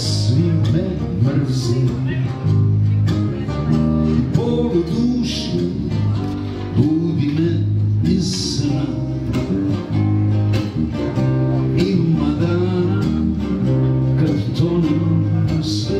svi me mrzi Polu duši budi me iz sna Ima dana kad tonem sve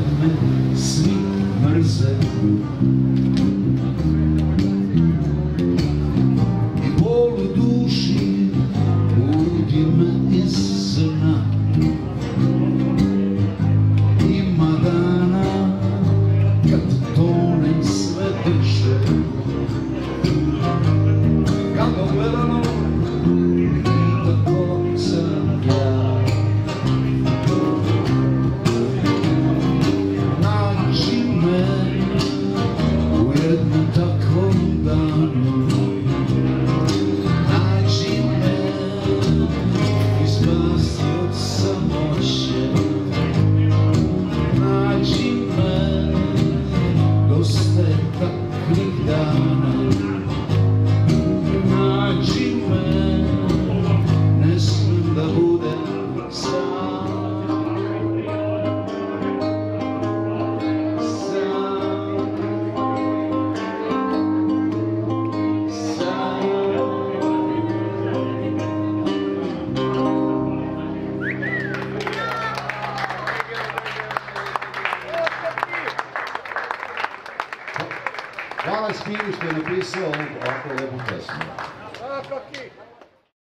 من Wallace Peters with a piece of Aqua Living Testament.